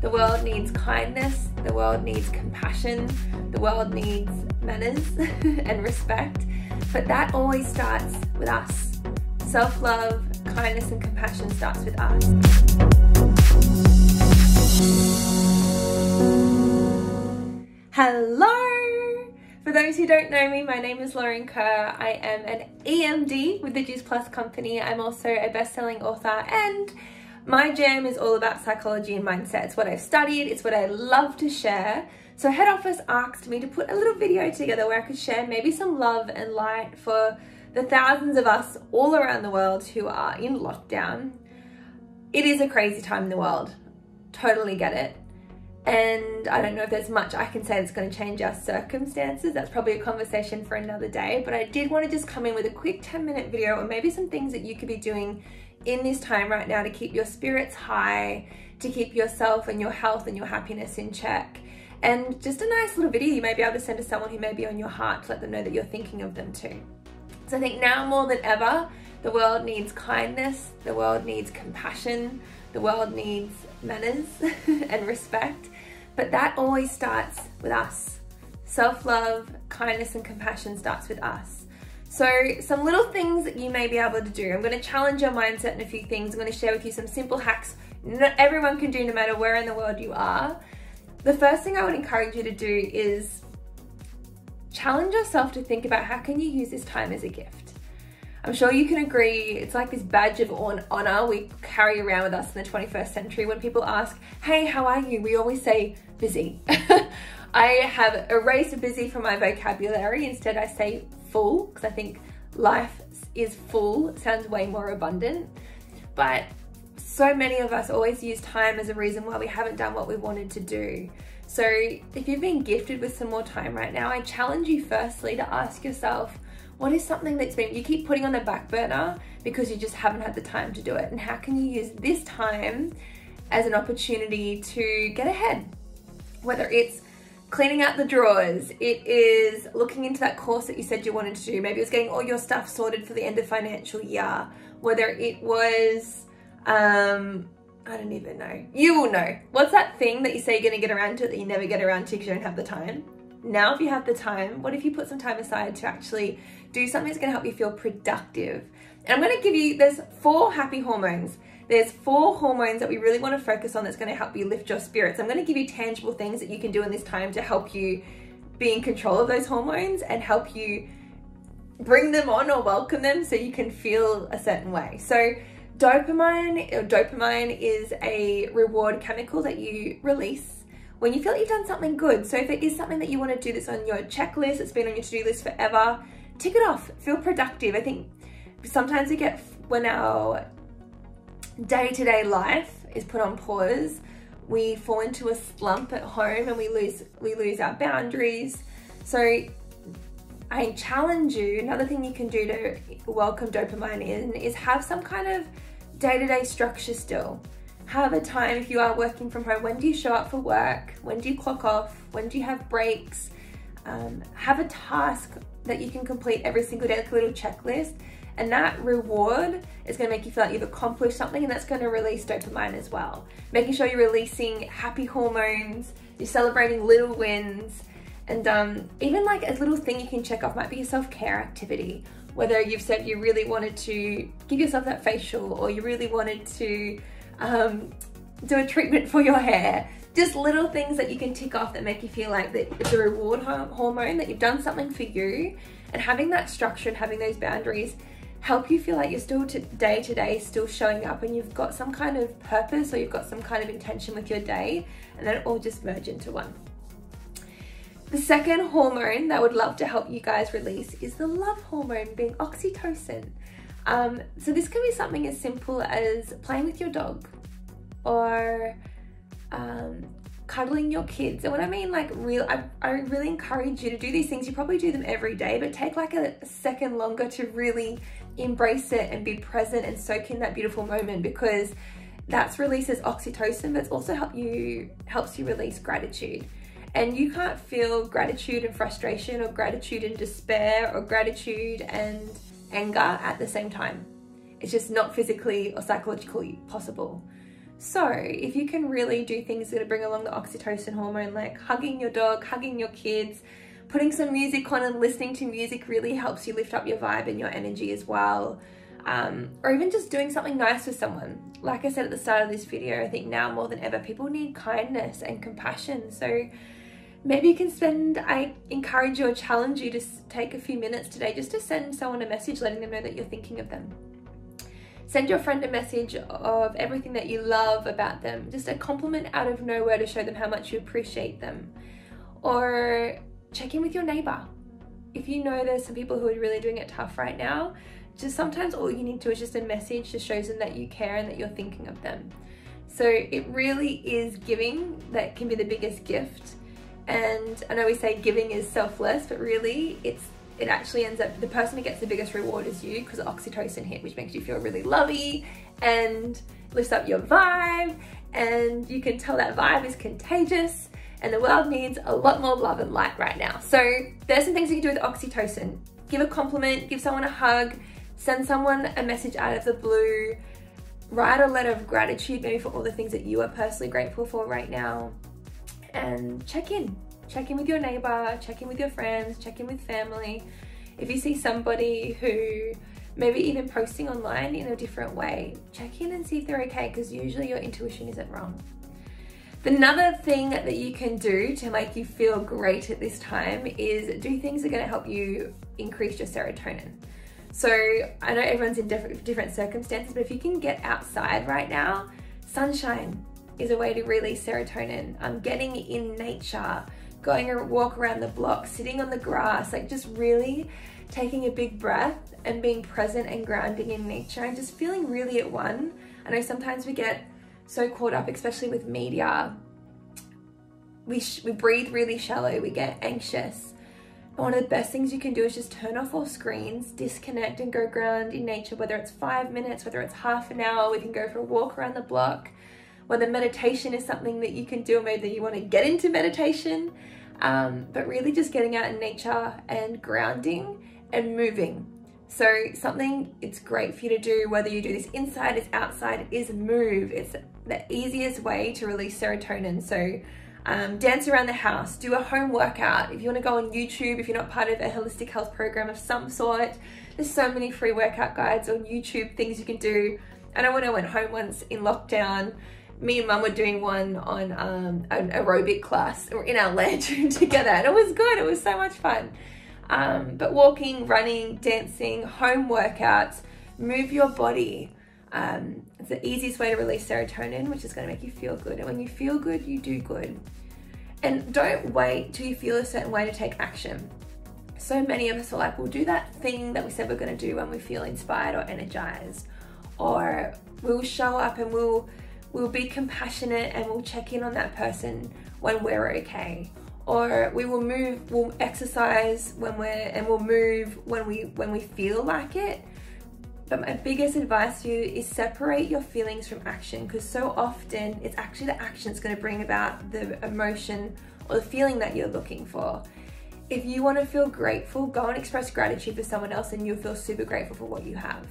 The world needs kindness, the world needs compassion, the world needs manners and respect, but that always starts with us. Self love, kindness, and compassion starts with us. Hello! For those who don't know me, my name is Lauren Kerr. I am an EMD with the Juice Plus company. I'm also a best selling author and my jam is all about psychology and mindset. It's what I've studied, it's what I love to share. So head office asked me to put a little video together where I could share maybe some love and light for the thousands of us all around the world who are in lockdown. It is a crazy time in the world. Totally get it. And I don't know if there's much I can say that's going to change our circumstances. That's probably a conversation for another day. But I did want to just come in with a quick 10 minute video or maybe some things that you could be doing in this time right now to keep your spirits high, to keep yourself and your health and your happiness in check. And just a nice little video you may be able to send to someone who may be on your heart to let them know that you're thinking of them too. So I think now more than ever, the world needs kindness, the world needs compassion, the world needs manners and respect. But that always starts with us. Self love, kindness, and compassion starts with us. So some little things that you may be able to do. I'm going to challenge your mindset in a few things. I'm going to share with you some simple hacks not everyone can do no matter where in the world you are. The first thing I would encourage you to do is challenge yourself to think about how can you use this time as a gift. I'm sure you can agree it's like this badge of honor we carry around with us in the 21st century. When people ask, hey, how are you? We always say busy. I have erased busy from my vocabulary. Instead, I say full because I think life is full sounds way more abundant. But so many of us always use time as a reason why we haven't done what we wanted to do. So if you've been gifted with some more time right now, I challenge you firstly to ask yourself, what is something that's been, you keep putting on the back burner because you just haven't had the time to do it? And how can you use this time as an opportunity to get ahead? Whether it's cleaning out the drawers. It is looking into that course that you said you wanted to do. Maybe it was getting all your stuff sorted for the end of financial year. Whether it was, um, I don't even know. You will know. What's that thing that you say you're going to get around to that you never get around to because you don't have the time? Now, if you have the time, what if you put some time aside to actually do something that's going to help you feel productive? And I'm going to give you, there's four happy hormones. There's four hormones that we really want to focus on that's going to help you lift your spirits. I'm going to give you tangible things that you can do in this time to help you be in control of those hormones and help you bring them on or welcome them so you can feel a certain way. So dopamine, or dopamine is a reward chemical that you release when you feel like you've done something good. So if it is something that you want to do that's on your checklist, it's been on your to-do list forever, tick it off, feel productive. I think sometimes we get, when our day-to-day life is put on pause, we fall into a slump at home and we lose we lose our boundaries. So I challenge you, another thing you can do to welcome dopamine in is have some kind of day-to-day structure still. Have a time if you are working from home, when do you show up for work? When do you clock off? When do you have breaks? Um, have a task that you can complete every single day, like a little checklist and that reward is gonna make you feel like you've accomplished something and that's gonna release dopamine as well. Making sure you're releasing happy hormones, you're celebrating little wins, and um, even like a little thing you can check off might be a self-care activity. Whether you've said you really wanted to give yourself that facial or you really wanted to um, do a treatment for your hair. Just little things that you can tick off that make you feel like that it's a reward hormone, that you've done something for you. And having that structure and having those boundaries help you feel like you're still day to day still showing up and you've got some kind of purpose or you've got some kind of intention with your day and then it all just merge into one. The second hormone that I would love to help you guys release is the love hormone being oxytocin. Um, so this can be something as simple as playing with your dog or um, cuddling your kids. And what I mean like real, I, I really encourage you to do these things. You probably do them every day, but take like a second longer to really embrace it and be present and soak in that beautiful moment because that's releases oxytocin, but it's also help you helps you release gratitude. And you can't feel gratitude and frustration or gratitude and despair or gratitude and anger at the same time. It's just not physically or psychologically possible. So if you can really do things that bring along the oxytocin hormone, like hugging your dog, hugging your kids, putting some music on and listening to music really helps you lift up your vibe and your energy as well. Um, or even just doing something nice with someone. Like I said at the start of this video, I think now more than ever, people need kindness and compassion. So maybe you can spend, I encourage you or challenge you to take a few minutes today just to send someone a message letting them know that you're thinking of them. Send your friend a message of everything that you love about them, just a compliment out of nowhere to show them how much you appreciate them. Or check in with your neighbor. If you know there's some people who are really doing it tough right now, just sometimes all you need to is just a message that shows them that you care and that you're thinking of them. So it really is giving that can be the biggest gift. And I know we say giving is selfless, but really it's it actually ends up the person who gets the biggest reward is you because oxytocin hit, which makes you feel really lovey and lifts up your vibe. And you can tell that vibe is contagious and the world needs a lot more love and light right now. So there's some things you can do with oxytocin. Give a compliment, give someone a hug, send someone a message out of the blue, write a letter of gratitude maybe for all the things that you are personally grateful for right now, and check in. Check in with your neighbor, check in with your friends, check in with family. If you see somebody who maybe even posting online in a different way, check in and see if they're okay because usually your intuition isn't wrong. The another thing that you can do to make you feel great at this time is do things that are going to help you increase your serotonin. So I know everyone's in different, different circumstances, but if you can get outside right now, sunshine is a way to release serotonin. I'm um, getting in nature, going a walk around the block, sitting on the grass, like just really taking a big breath and being present and grounding in nature and just feeling really at one. I know sometimes we get so caught up, especially with media. We, we breathe really shallow, we get anxious. And one of the best things you can do is just turn off all screens, disconnect and go ground in nature, whether it's five minutes, whether it's half an hour, we can go for a walk around the block. Whether meditation is something that you can do, maybe you want to get into meditation, um, but really just getting out in nature and grounding and moving so something it's great for you to do, whether you do this inside, is outside, is move. It's the easiest way to release serotonin. So um, dance around the house, do a home workout. If you wanna go on YouTube, if you're not part of a holistic health program of some sort, there's so many free workout guides on YouTube, things you can do. I know when I went home once in lockdown, me and mum were doing one on um, an aerobic class in our lounge room together and it was good, it was so much fun. Um, but walking, running, dancing, home workouts, move your body. Um, it's the easiest way to release serotonin, which is going to make you feel good. And when you feel good, you do good. And don't wait till you feel a certain way to take action. So many of us are like, we'll do that thing that we said we're going to do when we feel inspired or energized. Or we'll show up and we'll we'll be compassionate and we'll check in on that person when we're okay. Or we will move we'll exercise when we're and we'll move when we when we feel like it. But my biggest advice to you is separate your feelings from action because so often it's actually the action that's going to bring about the emotion or the feeling that you're looking for. If you want to feel grateful go and express gratitude for someone else and you'll feel super grateful for what you have.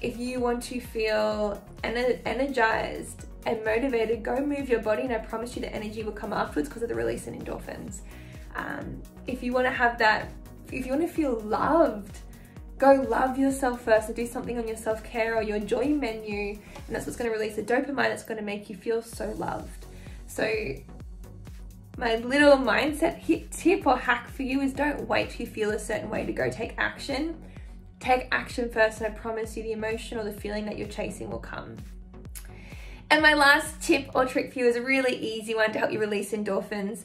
If you want to feel energized and motivated, go move your body and I promise you the energy will come afterwards because of the release in endorphins. Um, if you want to have that, if you want to feel loved, go love yourself first and do something on your self-care or your joy menu and that's what's going to release the dopamine that's going to make you feel so loved. So my little mindset tip or hack for you is don't wait till you feel a certain way to go take action. Take action first and I promise you the emotion or the feeling that you're chasing will come. And my last tip or trick for you is a really easy one to help you release endorphins.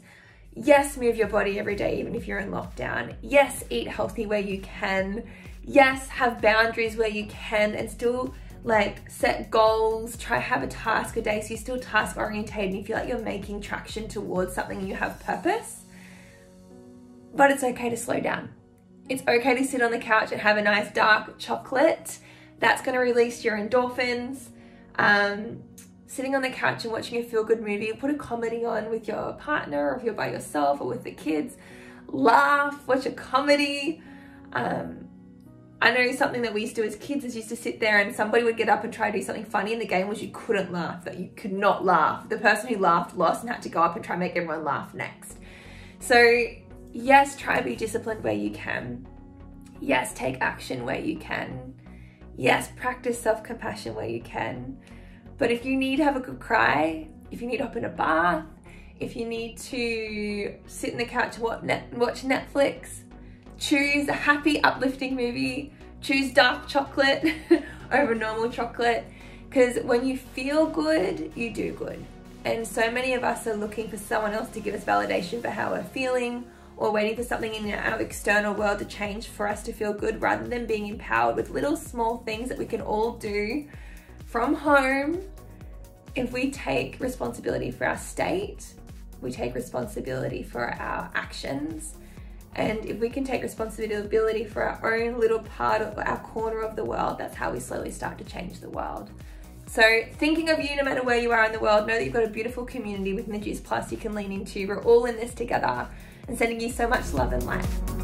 Yes, move your body every day, even if you're in lockdown. Yes, eat healthy where you can. Yes, have boundaries where you can and still like set goals, try have a task a day so you're still task orientated and you feel like you're making traction towards something you have purpose. But it's okay to slow down. It's okay to sit on the couch and have a nice dark chocolate. That's gonna release your endorphins. Um, sitting on the couch and watching a feel good movie, put a comedy on with your partner, or if you're by yourself or with the kids, laugh, watch a comedy. Um, I know something that we used to do as kids is used to sit there and somebody would get up and try to do something funny and the game was you couldn't laugh, that you could not laugh. The person who laughed lost and had to go up and try and make everyone laugh next. So yes, try to be disciplined where you can. Yes, take action where you can. Yes, practice self-compassion where you can. But if you need to have a good cry, if you need to hop in a bath, if you need to sit in the couch and watch Netflix, choose a happy, uplifting movie, choose dark chocolate over normal chocolate, because when you feel good, you do good. And so many of us are looking for someone else to give us validation for how we're feeling or waiting for something in our external world to change for us to feel good rather than being empowered with little small things that we can all do from home. If we take responsibility for our state, we take responsibility for our actions. And if we can take responsibility for our own little part of our corner of the world, that's how we slowly start to change the world. So thinking of you no matter where you are in the world, know that you've got a beautiful community the Juice Plus you can lean into. We're all in this together and sending you so much love and light.